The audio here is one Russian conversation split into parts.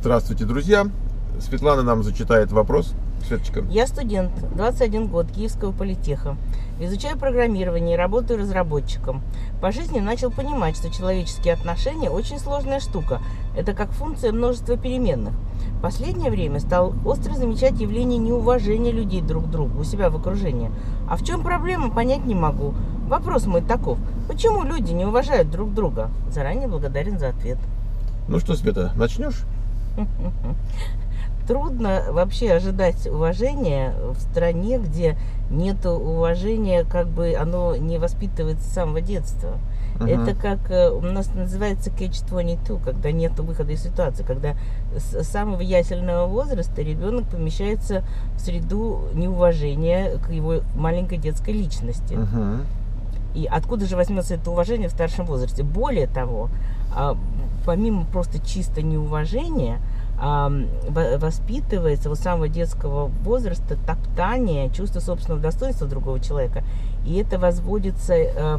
Здравствуйте, друзья. Светлана нам зачитает вопрос. Светочка. Я студент, 21 год, Киевского политеха. Изучаю программирование и работаю разработчиком. По жизни начал понимать, что человеческие отношения очень сложная штука. Это как функция множества переменных. В последнее время стал остро замечать явление неуважения людей друг к другу у себя в окружении. А в чем проблема, понять не могу. Вопрос мой таков. Почему люди не уважают друг друга? Заранее благодарен за ответ. Ну что, Света, начнешь? Трудно вообще ожидать уважения в стране, где нет уважения, как бы оно не воспитывается с самого детства. Мгм. Это как э, у нас называется catch-22, когда нет выхода из ситуации, когда с самого ясельного возраста ребенок помещается в среду неуважения к его маленькой детской личности. Мгм. И откуда же возьмется это уважение в старшем возрасте? Более того, а, помимо просто чисто неуважения, а, во- воспитывается вот самого детского возраста топтание, чувство собственного достоинства другого человека. И это возводится э,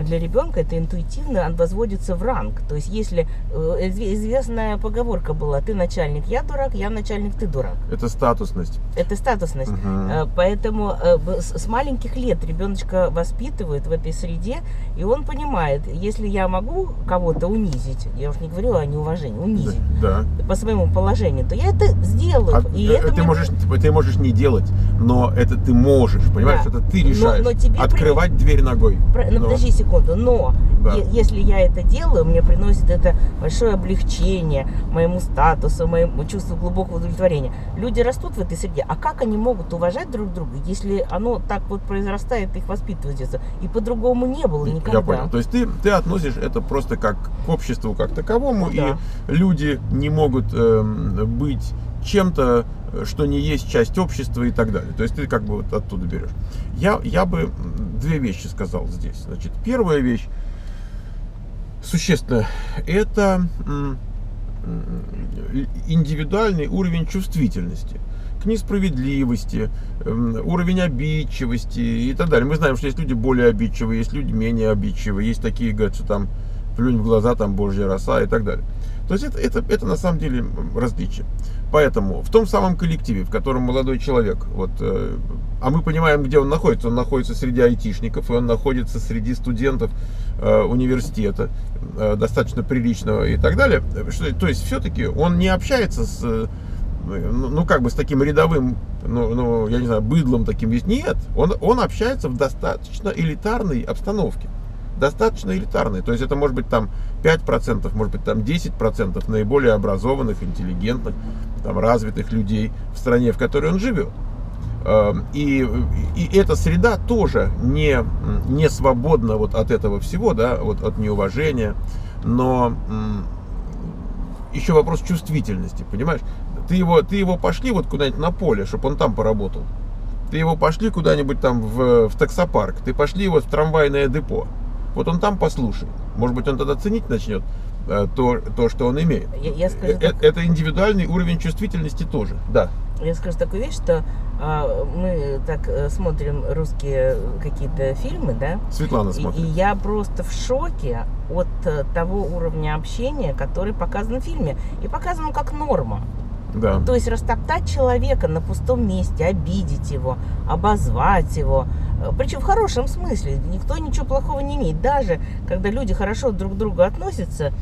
для ребенка, это интуитивно он возводится в ранг. То есть если э, изв- известная поговорка была, ты начальник, я дурак, я начальник, ты дурак. Это статусность. Это статусность. Э, Поэтому э, с маленьких лет ребеночка воспитывают в этой среде, и он понимает, если я могу кого-то унизить, я уж не говорю о неуважении, унизить Да. по своему положению, то я это сделаю. А, и это ты, мне- можешь, ты можешь не делать, но это ты можешь, понимаешь? Да. Это ты Но- решаешь. но тебе Открывать дверь ногой. Про- Ну, Но- подожди секунду, но Да. если я это делаю, мне приносит это большое облегчение моему статусу, моему чувству глубокого удовлетворения. Люди растут в этой среде, а как они могут уважать друг друга, если оно так вот произрастает, их детства, и по-другому не было никогда. Я понял. То есть ты, ты относишь это просто как к обществу как таковому, Ну да. и люди не могут эм, быть чем-то, э, что не есть часть общества и так далее. То есть ты как бы вот оттуда берешь. Я, я бы две вещи сказал здесь. Значит, первая вещь существенная, это индивидуальный уровень чувствительности к несправедливости, эм, уровень обидчивости и так далее. Мы знаем, что есть люди более обидчивые, есть люди менее обидчивые, есть такие, говорят, что там плюнь в глаза, там божья роса и так далее. То есть это, это, это на самом деле различие. Поэтому в том самом коллективе, в котором молодой человек, вот, э, а мы понимаем, где он находится, он находится среди айтишников, и он находится среди студентов э, университета, э, достаточно приличного и так далее. Что, то есть все-таки он не общается с, э, ну, ну, как бы с таким рядовым, ну, ну, я не знаю, быдлом таким весь. Нет, он, он общается в достаточно элитарной обстановке. Достаточно элитарной. То есть это может быть там 5%, может быть там 10% наиболее образованных, интеллигентных, там, развитых людей в стране, в которой он живет. Эм, И, и эта среда тоже не, не свободна вот от этого всего, да, вот от неуважения, но еще вопрос чувствительности, понимаешь? Ты его, ты его пошли вот куда-нибудь на поле, чтобы он там поработал. Ты его пошли куда-нибудь там в, в таксопарк, ты пошли его в трамвайное депо. Вот он там послушай. Может быть, он тогда ценить начнет э, то, то что он имеет. Я, я скажу Э, так- Это индивидуальный уровень чувствительности тоже. Да. Я скажу такую вещь, что а, мы так э, смотрим русские какие-то фильмы, да, Светлана смотрит. и я просто в шоке от э, того уровня общения, который показан в фильме. И показан как норма. Да. То есть растоптать человека на пустом месте, обидеть его, обозвать его. Причем в хорошем смысле. Никто ничего плохого не имеет. Даже когда люди хорошо друг к другу относятся,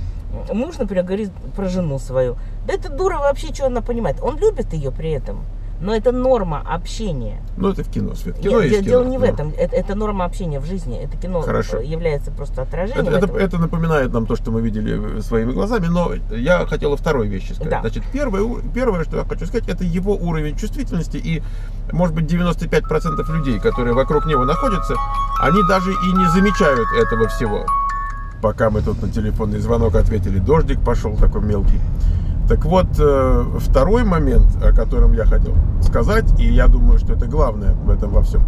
муж, например, говорит про жену свою. Да это дура вообще, что она понимает. Он любит ее при этом. Но это норма общения. Ну, это в кино, Свет. Нет, Кино есть дело кино. не в Ну. этом. Это, это норма общения в жизни. Это кино Хорошо. э, является просто отражением Это, это, этого. это напоминает нам то, что мы видели своими глазами, но я хотела второй вещи сказать. Да. Значит, первое, первое, что я хочу сказать, это его уровень чувствительности, и, может быть, 95% людей, которые вокруг него находятся, они даже и не замечают этого всего. Пока мы тут на телефонный звонок ответили, дождик пошел такой мелкий. Так вот, э, второй момент, о котором я хотел сказать, и я думаю, что это главное в этом во всем,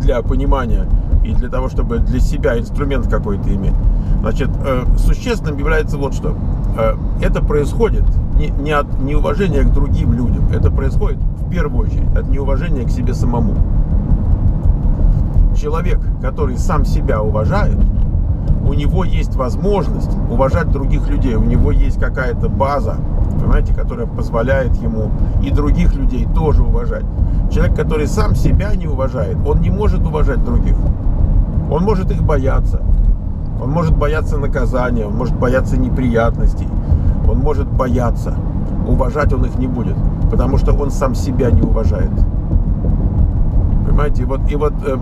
для понимания и для того, чтобы для себя инструмент какой-то иметь. Значит, э, существенным является вот что. Э, Это происходит не, не от неуважения к другим людям, это происходит в первую очередь от неуважения к себе самому. Человек, который сам себя уважает, у него есть возможность уважать других людей, у него есть какая-то база, понимаете, которая позволяет ему и других людей тоже уважать. Человек, который сам себя не уважает, он не может уважать других. Он может их бояться. Он может бояться наказания, он может бояться неприятностей, он может бояться. Уважать он их не будет, потому что он сам себя не уважает. Понимаете, вот, и вот э,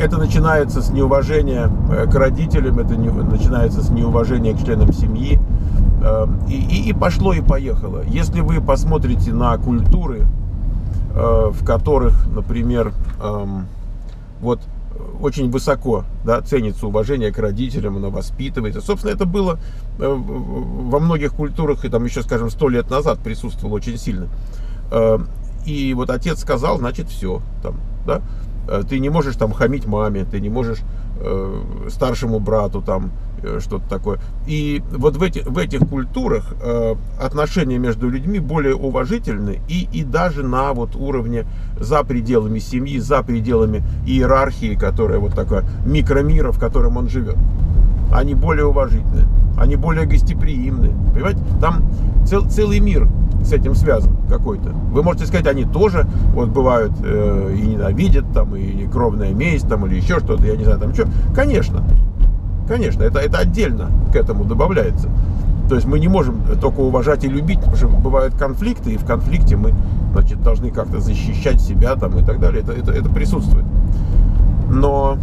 это начинается с неуважения э, к родителям, это не, начинается с неуважения к членам семьи. Э, и, и, и пошло и поехало. Если вы посмотрите на культуры, э, в которых, например, э, вот очень высоко да, ценится уважение к родителям, оно воспитывается. Собственно, это было э, во многих культурах, и там еще, скажем, сто лет назад присутствовало очень сильно. Э, и вот отец сказал, значит, все. Там, да? Э, ты не можешь там хамить маме, ты не можешь э, старшему брату там э, что-то такое. И вот в, эти, в этих культурах э, отношения между людьми более уважительны и, и даже на вот уровне за пределами семьи, за пределами иерархии, которая вот такая микромира, в котором он живет. Они более уважительны, они более гостеприимны. Понимаете, там цел, целый мир с этим связан какой-то. Вы можете сказать, они тоже вот бывают э, и ненавидят там, и кровная месть там, или еще что-то, я не знаю, там что. Конечно, конечно, это, это отдельно к этому добавляется. То есть мы не можем только уважать и любить, потому что бывают конфликты, и в конфликте мы значит, должны как-то защищать себя там, и так далее. Это, это, это присутствует. Но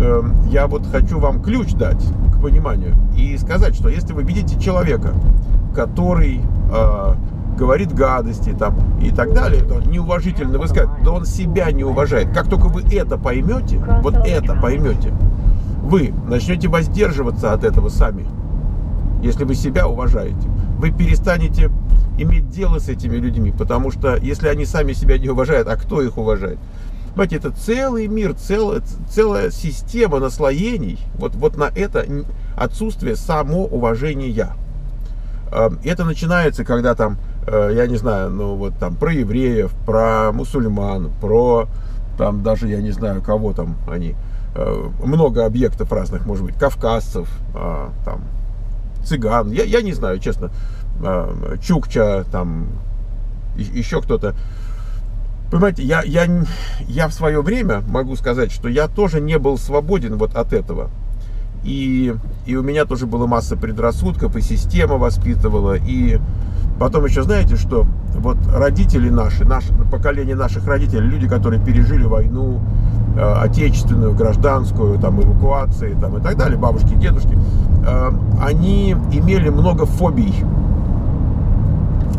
э, я вот хочу вам ключ дать к пониманию и сказать, что если вы видите человека, который э, говорит гадости там и так далее, неуважительно высказывает, да он себя не уважает. Как только вы это поймете, вот это поймете, вы начнете воздерживаться от этого сами, если вы себя уважаете. Вы перестанете иметь дело с этими людьми, потому что если они сами себя не уважают, а кто их уважает? Понимаете, это целый мир, целая, целая система наслоений вот, вот на это отсутствие самоуважения. Эм, это начинается, когда там я не знаю, ну вот там про евреев, про мусульман, про там даже, я не знаю, кого там они, э, много объектов разных, может быть, кавказцев, а, там, цыган, я, я не знаю, честно, э, чукча, там, еще кто-то. Понимаете, я, я, я в свое время могу сказать, что я тоже не был свободен вот от этого. И, и у меня тоже была масса предрассудков, и система воспитывала, и Потом еще знаете, что вот родители наши, наше поколение наших родителей, люди, которые пережили войну, э, отечественную, гражданскую, там, эвакуации там, и так далее, бабушки, дедушки, э, они имели много фобий.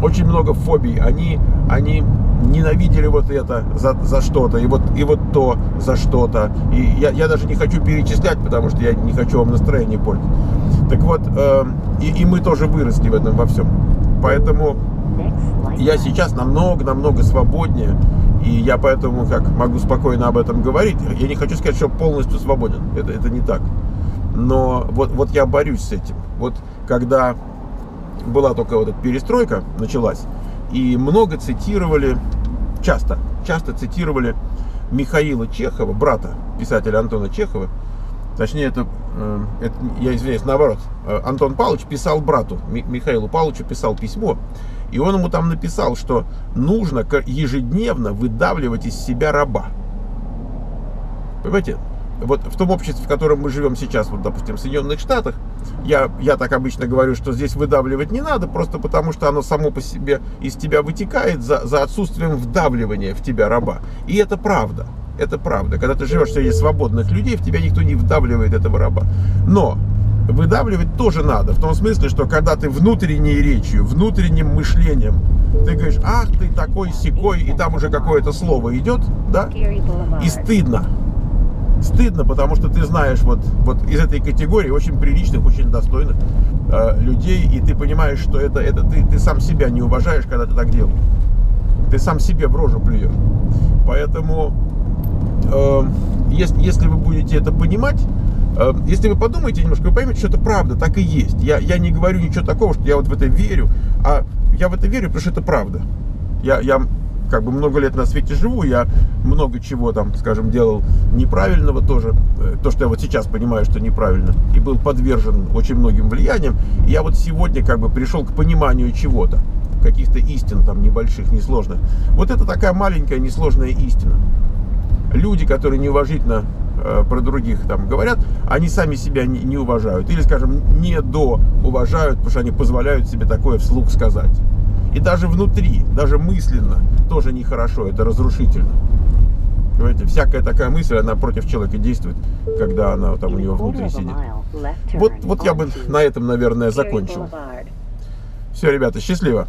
Очень много фобий. Они, они ненавидели вот это за, за что-то, и вот, и вот то за что-то. И я, я даже не хочу перечислять, потому что я не хочу вам настроение портить. Так вот, э, и, и мы тоже выросли в этом во всем. Поэтому я сейчас намного-намного свободнее. И я поэтому как могу спокойно об этом говорить. Я не хочу сказать, что полностью свободен. Это, это не так. Но вот, вот я борюсь с этим. Вот когда была только вот эта перестройка, началась, и много цитировали, часто, часто цитировали Михаила Чехова, брата писателя Антона Чехова, Точнее, это, э, это я извиняюсь, наоборот. Э, Антон Павлович писал брату, Михаилу Павловичу писал письмо, и он ему там написал, что нужно ежедневно выдавливать из себя раба. Понимаете? Вот в том обществе, в котором мы живем сейчас, вот, допустим, в Соединенных Штатах, я, я так обычно говорю, что здесь выдавливать не надо, просто потому что оно само по себе из тебя вытекает за, за отсутствием вдавливания в тебя раба. И это правда. Это правда. Когда ты живешь среди свободных людей, в тебя никто не вдавливает этого раба. Но выдавливать тоже надо. В том смысле, что когда ты внутренней речью, внутренним мышлением, ты говоришь, ах, ты такой секой, и там уже какое-то слово идет, да? И стыдно. Стыдно, потому что ты знаешь вот, вот из этой категории очень приличных, очень достойных э, людей, и ты понимаешь, что это, это ты, ты сам себя не уважаешь, когда ты так делаешь. Ты сам себе в рожу плюешь. Поэтому если, если вы будете это понимать, эм, если вы подумаете немножко, вы поймете, что это правда, так и есть. Я, я не говорю ничего такого, что я вот в это верю, а я в это верю, потому что это правда. Я, я как бы много лет на свете живу, я много чего там, скажем, делал неправильного тоже, э, то, что я вот сейчас понимаю, что неправильно, и был подвержен очень многим влияниям. Я вот сегодня как бы пришел к пониманию чего-то, каких-то истин там небольших, несложных. Вот это такая маленькая несложная истина. Люди, которые неуважительно э, про других там говорят, они сами себя не, не уважают. Или, скажем, не до уважают, потому что они позволяют себе такое вслух сказать. И даже внутри, даже мысленно тоже нехорошо, это разрушительно. Понимаете, всякая такая мысль, она против человека действует, когда она там у него внутри сидит. Вот, вот я бы на этом, наверное, закончил. Все, ребята, счастливо.